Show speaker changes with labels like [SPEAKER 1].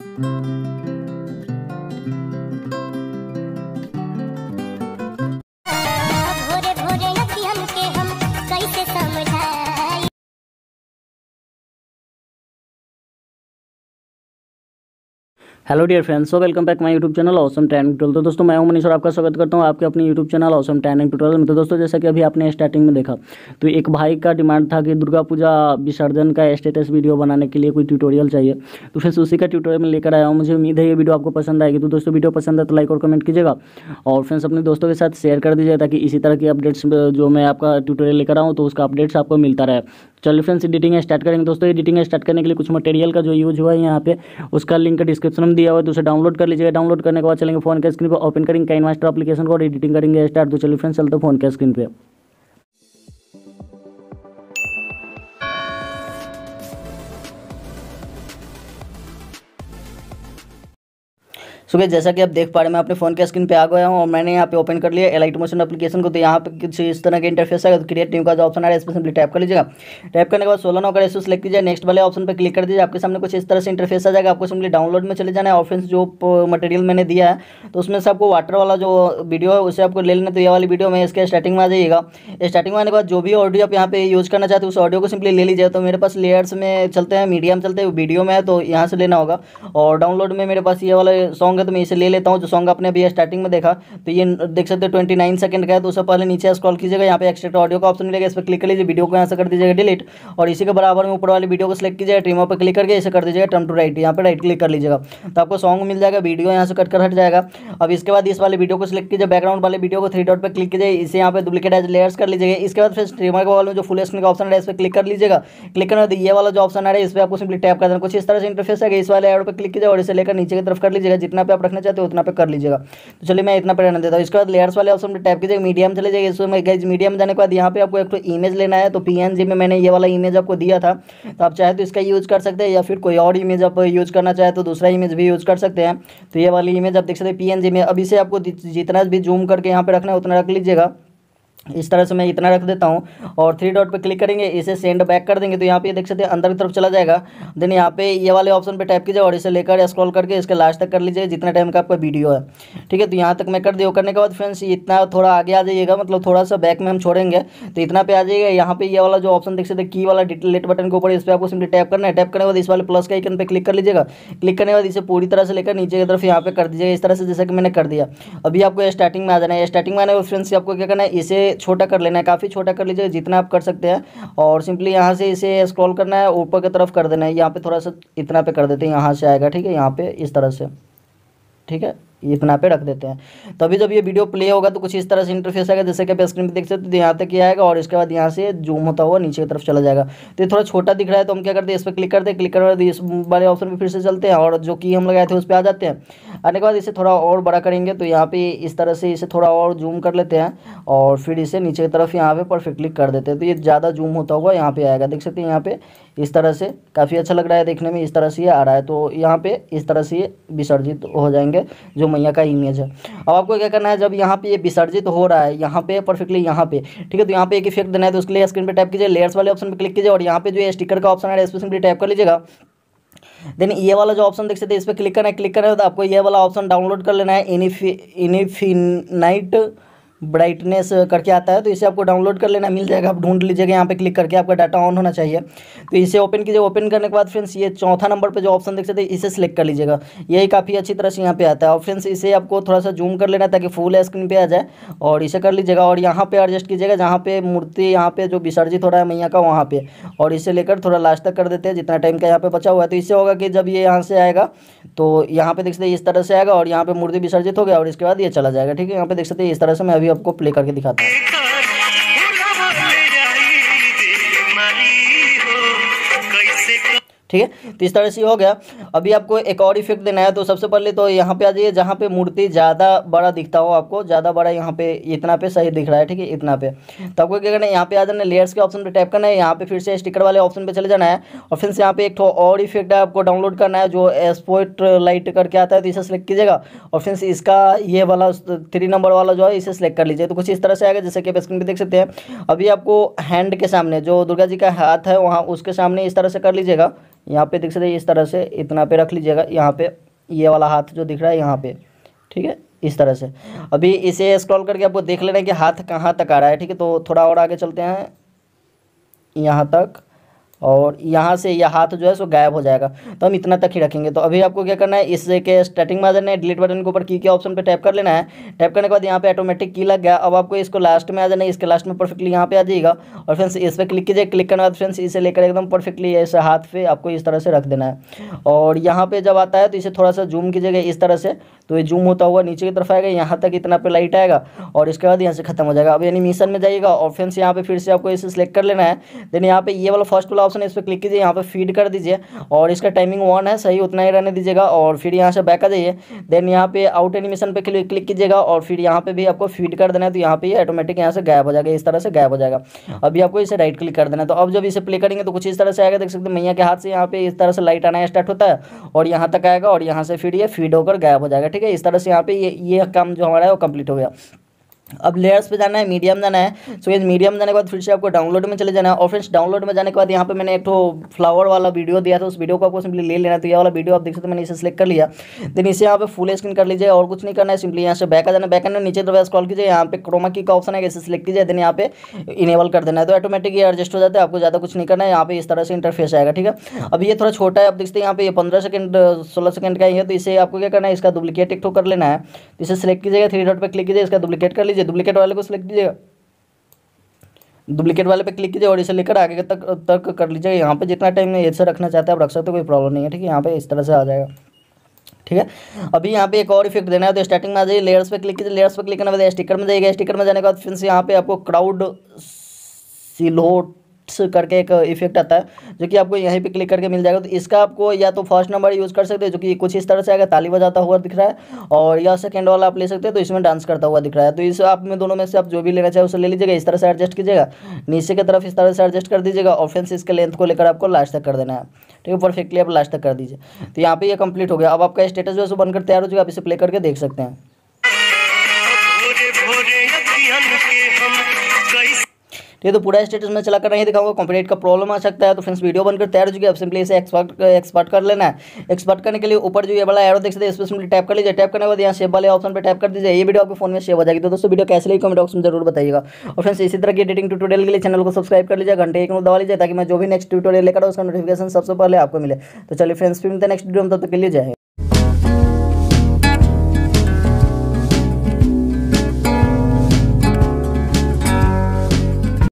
[SPEAKER 1] Música
[SPEAKER 2] hello dear friends so welcome back my YouTube channel awesome training tutorial तो दोस्तों, मैं हूँ मनीष और आपका स्वागत करता हूँ आपके अपने YouTube channel awesome training tutorial में। तो दोस्तों, जैसा कि अभी आपने स्टार्टिंग में देखा तो एक भाई का डिमांड था कि दुर्गा पूजा विसर्जन का स्टेटस वीडियो बनाने के लिए कोई ट्यूटोरियल चाहिए। तो फिर उसी का ट्यूटोरियल में लेकर आया हूँ। मुझे उम्मीद है ये वीडियो आपको पसंद आएगी। तो दोस्तों वीडियो पसंद है तो लाइक और कमेंट कीजिएगा। और फ्रेंड्स अपने दोस्तों के साथ शेयर कर दीजिए ताकि इसी तरह की अपडेट्स जो मैं आपका ट्यूटोरियल लेकर आऊँ तो उसका अपडेट्स आपको मिलता रहे। चलिए फ्रेंड्स एडिटिंग स्टार्ट करेंगे। दोस्तों एडिटिंग स्टार्ट करने के लिए कुछ मटेरियल का जो यूज़ हुआ है यहाँ पे, उसका लिंक डिस्क्रिप्शन में दिया हुआ है तो उसे डाउनलोड कर लीजिएगा। डाउनलोड करने के बाद चलेंगे फ़ोन के स्क्रीन पर। ओपन करेंगे कैन मास्टर एप्लीकेशन को एडिटिंग करेंगे स्टार्ट तो चलिए फ्रेंड्स चलते फ़ोन के स्क्रीन पे। सो जैसा कि आप देख पा रहे हैं, मैं अपने फ़ोन के स्क्रीन पे आ गया हूँ और मैंने यहाँ पे ओपन कर लिया एलाइट मोशन एप्लीकेशन को। तो यहाँ पे कुछ इस तरह के इंटरफेस आएगा तो क्रिएट न्यू का जो ऑप्शन आ रहा है इस पर सिंपली टैप कर लीजिएगा। टाइप करने के बाद सोलह नौ का रेसो सेलेक्ट कीजिए। नेक्स्ट वाले ऑप्शन पर क्लिक कर दीजिए। आपके सामने कुछ इस तरह से इंटरफेस आ जाएगा, आपको सिंपली डाउनलोड में चले जाना है। ऑप्शन जो मटेरियल मैंने दिया है तो उसमें से आपको वाटर वाला जो वीडियो है, उसे आपको ले लेना तो ये वाली वीडियो में इसके स्टार्टिंग में आ जाइएगा। स्टार्टिंग में आने के बाद जो भी ऑडियो आप यहाँ पे यूज़ करना चाहते हैं, उस ऑडियो को सिंपली ले लीजिए। तो मेरे पास लेयर्स में चलते हैं मीडियम चलते हैं वीडियो में है तो यहाँ से लेना होगा। और डाउनलोड में मेरे पास ये वाला सॉन्ग है तो मैं इसे ले लेता हूँ, जो सॉन्ग आपने अभी स्टार्टिंग में देखा। तो ये देख सकते हैं ट्वेंटी नाइन सेकंड का है तो उससे पहले नीचे स्क्रॉल कीजिएगा, यहाँ पे एक्सट्रा ऑडियो का ऑप्शन मिलेगा, इस पर क्लिक कर लीजिए वीडियो को यहाँ से कर दीजिएगा डिलीट और इसी के बराबर में ऊपर वाली वीडियो को सिलेक्ट कीजिएगा ट्रिमर पर क्लिक करके इसे कर दीजिएगा टर्म टू राइट यहाँ पर राइट क्लिक कर लीजिएगा। तो आपको सॉन्ग मिल जाएगा वीडियो यहाँ से कट कर हट जाएगा। अब इसके बाद इस वाले वीडियो को सिलेक्ट कीजिए बैकग्राउंड वाले वीडियो को थ्री डॉट पर क्लिक कीजिए, इसे यहाँ पर डुप्लीकेट एज लेयर्स कर लीजिएगा। इसके बाद फिर स्ट्रीमर के वाले जो फुल स्क्रीन का ऑप्शन है, इस पर क्लिक कर लीजिएगा। क्लिक करना ये वाला जो ऑप्शन है, इस पर आपको सिंपली टैप कर देना कुछ इस तरह से इंटरफेस है इस वाले एड पर क्लिक कीजिए और इसे लेकर नीचे की तरफ़ कर लीजिएगा, जितना पे आप रखना चाहते हो, उतना पे कर लीजिएगा। तो चलिए मैं इतना पे रहने देता हूँ। इसके बाद लेयर्स वाले ऑप्शन पर टैप कीजिएगा मीडियम चले जाइए। इसमें गाइज़ मीडियम में जाने के बाद यहाँ पे आपको एक तो इमेज लेना है तो पीएनजी में मैंने ये वाला इमेज आपको दिया था। तो आप चाहे तो इसका यूज़ कर सकते हैं, या फिर कोई और इमेज आप यूज़ करना चाहे तो दूसरा इमेज भी यूज़ कर सकते हैं। तो ये वाली इमेज आप देख सकते हैं पी में। अभी से आपको जितना भी जूम करके यहाँ पे रखना है, उतना रख लीजिएगा। इस तरह से मैं इतना रख देता हूँ और थ्री डॉट पे क्लिक करेंगे, इसे सेंड बैक कर देंगे तो यहाँ पे देख सकते हैं, अंदर की तरफ़ चला जाएगा। देन यहाँ पे ये वाले ऑप्शन पे टैप कीजिए और इसे लेकर स्क्रॉल करके इसके लास्ट तक कर लीजिए, जितना टाइम का आपका वीडियो है। ठीक है तो यहाँ तक मैं कर दिया। करने के बाद फ्रेंड्स इतना थोड़ा आगे आ जाइएगा मतलब थोड़ा सा बैक में हम छोड़ेंगे तो इतना पे आ जाइएगा। यहाँ पे ये वाला जो ऑप्शन देख सकते हैं की वाला डिटेलेट बटन के ऊपर इस पर आपको सिंपली टैप करना है। टैप करने के बाद इस वाले प्लस का आइकन पर क्लिक कर लीजिएगा। क्लिक करने के बाद इसे पूरी तरह से लेकर नीचे की तरफ़ यहाँ पे कर दीजिएगा। इस तरह से जैसे कि मैंने कर दिया। अभी आपको स्टार्टिंग में आ जाना है। स्टार्टिंग में आने फ्रेंड्स आपको क्या करना है, इसे छोटा कर लेना है, काफ़ी छोटा कर लीजिए जितना आप कर सकते हैं। और सिंपली यहाँ से इसे स्क्रॉल करना है, ऊपर की तरफ़ कर देना है। यहाँ पे थोड़ा सा इतना पे कर देते हैं, यहाँ से आएगा, ठीक है? यहाँ पे इस तरह से, ठीक है? इतना पे रख देते हैं। तभी जब ये वीडियो प्ले होगा तो कुछ इस तरह से इंटरफेस आएगा, जैसे कि आप स्क्रीन पे देख सकते हो तो यहाँ तक ये आएगा और इसके बाद यहाँ से जूम होता हुआ नीचे की तरफ़ चला जाएगा। तो ये थोड़ा छोटा दिख रहा है तो हम क्या करते हैं, इस पर क्लिक करते हैं क्लिक करने इस वाले ऑप्शन पर फिर से चलते हैं और जो की हम लगाए थे उस पर आ जाते हैं। आने के बाद इसे थोड़ा और बड़ा करेंगे तो यहाँ पे इस तरह से इसे थोड़ा और जूम कर लेते हैं और फिर इसे नीचे की तरफ़ यहाँ पे परफेक्टली कर देते हैं। तो ये ज़्यादा जूम होता हुआ यहाँ पे आएगा, देख सकते हैं यहाँ पे इस तरह से काफ़ी अच्छा लग रहा है देखने में, इस तरह से ये आ रहा है तो यहाँ पे इस तरह से ये विसर्जित हो जाएँगे, जो मैया का इमेज है। अब आपको क्या करना है, जब यहाँ पे ये विसर्जित हो रहा है, यहाँ पे परफेक्टली यहाँ पे, ठीक है? तो यहाँ पे एक इफ़ेक्ट देना है तो उसके लिए स्क्रीन पे टाइप कीजिए लेयर्स वाले ऑप्शन पे क्लिक कीजिए और यहाँ पे जो स्टिकर का ऑप्शन है, इस पर टैप कर लीजिएगा। देन ये वाला जो ऑप्शन देख सकते हैं, इस पर क्लिक करना है क्लिक करना है तो आपको ये वाला ऑप्शन डाउनलोड कर लेना है इनिफि इनिफिनाइट ब्राइटनेस करके आता है तो इसे आपको डाउनलोड कर लेना, मिल जाएगा। आप ढूंढ लीजिएगा, यहाँ पे क्लिक करके आपका डाटा ऑन होना चाहिए। तो इसे ओपन कीजिए। ओपन करने के बाद फ्रेंड्स ये चौथा नंबर पे जो ऑप्शन देख सकते हैं, इसे सिलेक्ट कर लीजिएगा। यही काफ़ी अच्छी तरह से यहाँ पे आता है। और फ्रेंड्स इसे आपको थोड़ा सा जूम कर लेना ताकि फुल स्क्रीन पर आ जाए, और इसे कर लीजिएगा। और यहाँ पर एडजस्ट कीजिएगा, जहाँ पे मूर्ति, यहाँ पे जो विसर्जित हो रहा है मैया का, वहाँ पर और इसे लेकर थोड़ा लास्ट तक कर देते हैं, जितना टाइम का यहाँ पर बचा हुआ है। तो इससे होगा कि जब ये यहाँ से आएगा तो यहाँ पे देख सकते इस तरह से आएगा, और यहाँ पर मूर्ति विसर्जित हो गया, और इसके बाद ये चला जाएगा। ठीक है, यहाँ पे देख सकते हैं, इस तरह से मैं अभी आपको प्ले करके दिखाता हूँ। ठीक है? तो इस तरह से हो गया। अभी आपको एक और इफ़ेक्ट देना है तो सबसे पहले तो यहाँ पे आ जाइए, जहाँ पे मूर्ति ज़्यादा बड़ा दिखता हो आपको, ज़्यादा बड़ा यहाँ पे, इतना पे सही दिख रहा है, ठीक है? इतना पे। तो आपको क्या करना है, यहाँ पे आ जाना है लेयर्स के ऑप्शन पे टैप करना है, यहाँ पे फिर से स्टिकर वाले ऑप्शन पे चले जाना है, और फिर से यहाँ पे एक और इफ़ेक्ट है आपको डाउनलोड करना है, जो स्पोइट लाइट करके आता है तो इसे सेलेक्ट कीजिएगा, और फिर इसका ये वाला थ्री नंबर वाला जो है, इसे सेलेक्ट कर लीजिए। तो कुछ इस तरह से आएगा, जैसे कि आप स्क्रीन पर देख सकते हैं। अभी आपको हैंड के सामने, जो दुर्गा जी का हाथ है, वहाँ उसके सामने इस तरह से कर लीजिएगा। यहाँ पे देख सकते हैं, इस तरह से इतना पे रख लीजिएगा, यहाँ पे ये वाला हाथ जो दिख रहा है यहाँ पे, ठीक है, इस तरह से। अभी इसे स्क्रॉल करके आपको देख लेना है कि हाथ कहाँ तक आ रहा है, ठीक है तो थोड़ा और आगे चलते हैं, यहाँ तक। और यहाँ से यह हाथ जो है सो गायब हो जाएगा। तो हम इतना तक ही रखेंगे। तो अभी आपको क्या करना है? इससे के स्टार्टिंग में आ जाना है डिलीट बटन के ऊपर की के ऑप्शन पे टैप कर लेना है। टैप करने के बाद यहाँ पे ऑटोमेटिक की लग गया। अब आपको इसको लास्ट में आ जाना है। इसके लास्ट में परफेक्टली यहाँ पे आ जाएगा और फ्रेंड्स इस पर क्लिक कीजिए। क्लिक करने के बाद फ्रेंड्स इसे लेकर एकदम परफेक्टली ऐसे हाथ पे आपको इस तरह से रख देना है। और यहाँ पर जब आता है तो इसे थोड़ा सा जूम कीजिएगा इस तरह से। तो ये जूम होता हुआ नीचे की तरफ़ आएगा। यहाँ तक इतना पे लाइट आएगा। और इसके बाद यहाँ से खत्म हो जाएगा। अब एनिमेशन में जाइएगा। और फ्रेंड्स यहाँ पे फिर से आपको इसे सेलेक्ट कर लेना है। देन यहाँ पे ये वाला फ़र्स्ट वाला ऑप्शन है, इस पर क्लिक कीजिए, यहाँ पे फ़ीड कर दीजिए, और इसका टाइमिंग वन है, सही उतना ही रहने दीजिएगा, और फिर यहाँ से बैक आ जाइए। देन यहाँ पे आउट एनिमेशन पे क्लिक क्लिक कीजिएगा, और फिर यहाँ पे भी आपको फ़ीड कर देना है तो यहाँ पे ऑटोमेटिक यहाँ से गायब हो जाएगा, इस तरह से गायब हो जाएगा। अभी आपको इसे राइट क्लिक कर देना है तो अब जब इसे प्ले करेंगे तो कुछ इस तरह से आएगा, देख सकते मैया के हाथ से यहाँ पे इस तरह से लाइट आना स्टार्ट होता है, और यहाँ तक आएगा, और यहाँ से फिर ये फ़ीड होकर गायब हो जाएगा, ठीक है? इस तरह से यहाँ पे ये ये काम जो हमारा है, वो कंप्लीट हो गया। अब लेयर्स पे जाना है मीडियम जाना है। सो ये मीडियम जाने के बाद फिर से आपको डाउनलोड में चले जाना है। और फ्रेंड्स डाउनलोड में जाने के बाद यहाँ पे मैंने एक तो फ्लावर वाला वीडियो दिया था, उस वीडियो को आपको सिंपली ले लेना तो ये वाला वीडियो आप देख सकते हैं, मैंने इसे सेलेक्ट कर लिया। देन इसे यहाँ पे फुल स्क्रीन कर लीजिए, और कुछ नहीं करना है। सिंपली यहाँ से बैक आ जाना बैक आना नीचे तरफ़ स्क्रॉल कीजिए। यहाँ पे क्रोमा की का ऑप्शन है, इसे सेलेक्ट कीजिए। देन यहाँ पे इनेबल कर देना है। तो ऑटोमेटिक ये एडजस्ट हो जाता है। आपको ज़्यादा कुछ नहीं करना है। यहाँ पे इस तरह से इंटरफेस आएगा, ठीक है? अब ये थोड़ा छोटा है। आप देखते हैं, यहाँ पे ये पंद्रह सेकंड सोलह सेकंड का ही है। तो इसे आपको क्या करना है? इसका डुप्लीकेट एक कर लेना है। तो इसे सेलेक्ट कीजिएगा। थ्री डॉट पर क्लिक कीजिए। इसका डुप्लीकेट कर लीजिए। डुप्लीकेट वाले को सिलेक्ट कीजिएगा। डुप्लीकेट वाले पे क्लिक कीजिए और इसे लेकर आगे तक तक कर लीजिएगा। यहाँ पे जितना टाइम ऐसे रखना चाहते हैं, आप रख सकते हो, कोई प्रॉब्लम नहीं है, ठीक है? यहाँ पे इस तरह से आ जाएगा। ठीक है? अभी यहाँ पे एक और इफ़ेक्ट देना है तो स्टार्टिंग में आ जाइए लेयर्स पे क्लिक कीजिए। लेयर्स पे क्लिक करने बाद स्टिकर में जाइएगा। स्टिकर में जाने के बाद फिर से यहाँ पे आपको क्राउड सिलोट करके एक इफ़ेक्ट आता है, जो कि आपको यहीं पे क्लिक करके मिल जाएगा। तो इसका आपको या तो फ़र्स्ट नंबर यूज़ कर सकते हैं, जो कि कुछ इस तरह से आएगा ताली बजाता हुआ दिख रहा है, और या सेकेंड वाला आप ले सकते हैं तो इसमें डांस करता हुआ दिख रहा है। तो इस आप में दोनों में से आप जो भी लेना चाहे उसे ले लीजिएगा, इस तरह से एडजस्ट कीजिएगा, नीचे की तरफ़ इस तरह से एडजस्ट कर दीजिएगा, और फ्रेंड्स इसके लेंथ को लेकर आपको लास्ट तक कर देना है। ठीक है परफेक्टली आप लास्ट तक कर दीजिए। तो यहाँ पर यह कंप्लीट हो गया। अब आपका स्टेटस जो है, सो बनकर तैयार हो जाएगा आप इसे प्ले करके देख सकते हैं। ठीक है तो पूरा स्टेटस में चला कर नहीं दिखाऊँगा कॉम्पिटेट का प्रॉब्लम आ सकता है तो फ्रेंड्स वीडियो बनकर तैयार हो चुकी है। सिंपली इसे एक्सपर्ट एक्सपर्ट कर लेना है। एक्सपर्ट करने के लिए ऊपर जो ये वाला एरो देख सकते हैं, इस सिंपली टैप कर लीजिए। टैप करने के बाद यहाँ सेव वाले ऑप्शन पर टैप कर दीजिए। ये वीडियो आपके फ़ोन में सेव हो जाएगी। तो दोस्तों वीडियो कैसे लगी कमेंट बॉक्स में ज़रूर बताइएगा। और फ्रेंड्स इसी तरह की एडिटिंग ट्यूटोरियल के लिए चैनल को सब्सक्राइब कर लीजिए। घंटे एक दबा लीजिए ताकि मैं जो भी नेक्स्ट ट्यूटोरियल लेकर उसका नोटिफिकेशन सबसे पहले आपको मिले। तो चलिए फ्रेंड्स फिर नेक्स्ट वीडियो में। तब तक के लिए हिंद।